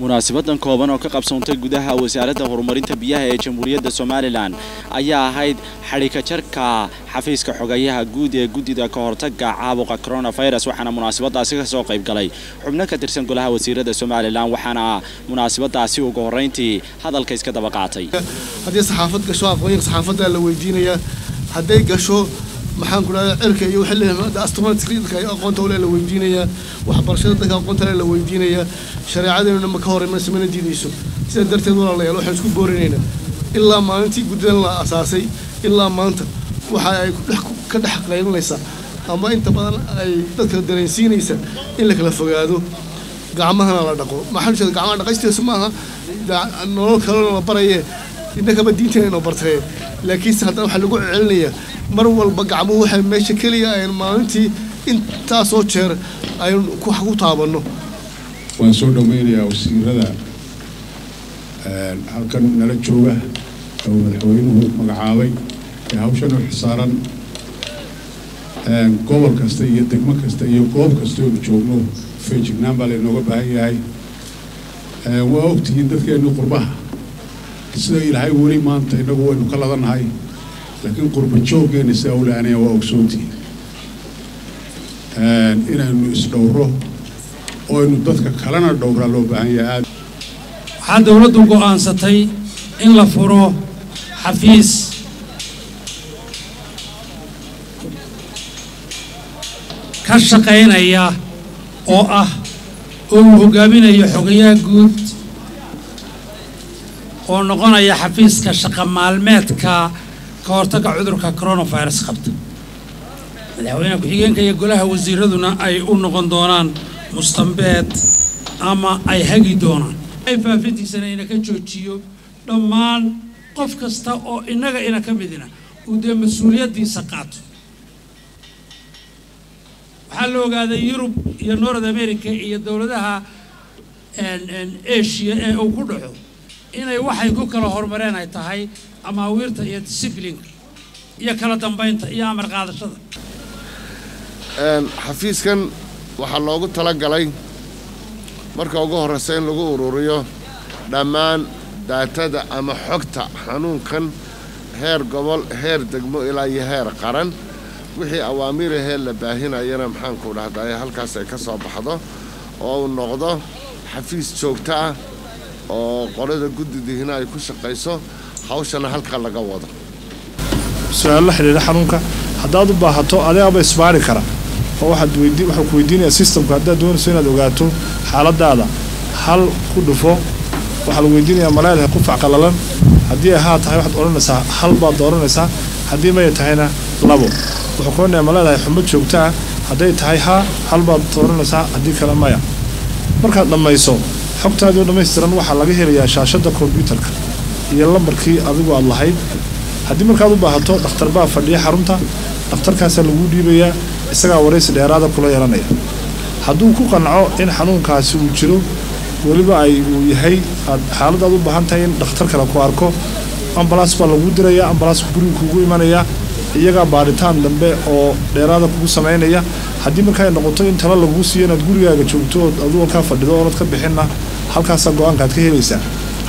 munaasibadan kooban oo ka qabsoontay gudaha wasaaradda horumarinta biyaha ee jamhuuriyadda somalilan ayaa ahayd xadhika jarka xafiiska xogayaha guud ee guddida ka hortaga caabuqa coronavirus waxaana munaasabadaasi ka soo qayb galay. Xubno ka tirsan golaha wasiirada somalilan waxaana munaasabadaasi ugu horreyntii hadalka iska daba qaatay. Haddii saxaafad gasho aqoonyaha saxaafadda la weydiinaya hadday gasho maxaan ku dhahdaa cirka iyo wixii leeyahay astronautska dadka aqoonta ule la weydiinaya waxbarashada dadka aqoonta le la weydiinaya shareecadeennuna ma ka hor imanayso mana diidayso. Sidaa darteed walaalayaal waxaan isku boorinaynaa. Ilaa maalintii guddidan la asaasay ilaa maanta waxa ay ka dhex qaylinaysaa ama inta badan ay dadka dareensiinaysa in la kala fogaado gacmahana la dhaqo. Maxaa gacmaha dhaqaysteesu maaha nolol kalena la baraye innakaba diinteena inoo bartee laakiinse haddana waxaa lagu celinayaa mar walba gacmuhu waxay meesha keliya ayn maalintii intaasoo jeer aynu wax ku taabanno. Waan soo dhoweynayaa wasiirada halkan nala jooga oo madaxweynuhu magacaabay ee hawshan u xisaaran gobol kasta iyo degmo kasta iyo goob kasta oonu joogno feejignaan baa laynooga baahan yahay. Waa ogtihiin dadkeennu qurbaha sida ilaahay weli maanta innagu waynu ka ladannahay laakiin qurba jooggeena sida ulaanaya waa ogsoontihiin inaynu isdhowro oo aynu dadka kalena dhowraa loo baahan yahay. Aad waxaa dowladdu go'aansatay in la furo xafiis. Ka shaqaynaya oo ah oo uu hoggaaminayo xogayaha guud oo noqonaya xafiiska shaqa maalmeedka ka hortagga cudurka coronavirus qabta. Madaxweyne ku-xigeenka iyo golaha wasiiraduna ay u noqon doonaan mustambeed ama ay hagi doonaan. Faafintiisana ina ka joojiyo dhammaan qof kasta oo innaga ina ka midina uu dee mas'uuliyaddiisa qaato. Waxaa la ogaaday yurub iyo north america iyo dowladaha asia ee uu ku dhaco inay waxay ku kala horumareen ay tahay amaawiirta iyo disiblinka iyo kala dambaynta iyo amar qaadashada. Xafiiskan waxaa loogu talagalay marka ugu horreysa in lagu ururiyo dhammaan daatada ama xogta xanuunkan heer gobol heer degmo ilaa iyo heer qaran. Wixii awaamiirahee la baahinayana maxaanku dhahday halkaas ay ka soo baxdo oo uu noqdo xafiis joogto ah oo qolada guddidihina ay ku shaqayso hawshana halka laga wado. Su'aal la xidhiidha xanuunka haddaad u baahato adeegaba isbaari kara. Oo waxuu ku weydiinaya systemka haddaad doonayso inaad ogaato xaaladaada hal ku dhufo waxaa lagu weydiinayaa ma leedahay qufac qalalan haddii haa tahay waxaad odhanaysaa hal baad dooranaysaa haddii maya tahayna labo. Wuxuu leedahay xumad joogto ah hadday tahay haa hal baad dooranaysaa haddii kale maya. Markaad dhammayso xogtaadii dhammaystiran waxaa laga helayaa shaashadda kombyuutarka iyo lambarkii adigu aad lahayd haddii markaad u baahato dhakhtar baa fadhiya xarunta dhakhtarkaasaa laguu dhiibayaa isagaa waraysi dheeraada kula yeelanaya hadduu ku qanco in xanuunkaasi uu jiro weliba ay uu yahay aad xaalad aad u baahan tahay in dhakhtar kale ku arko. Ambalaas baa laguu dirayaa ambalaasku guriga kugu imanaya iyagaa baaritaan dambe oo dheeraada kugu samaynaya. Haddii marka ay noqoto in talo laguu siiyo inaad gurigaaga joogto ood aduu halkaa fadhido oonad ka bixinna halkaasaa go'aankaad ka helaysaa.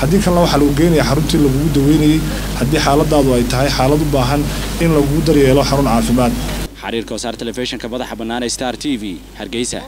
Haddii kalena waxaa lagu geynayaa xaruntii lagugu daweynayay haddii xaaladaadu ay tahay xaalad u baahan in lagugu daryeelo xarun caafimaad. Xariirka wasaar telefishinka madaxa bannaan ee star t v hargeysa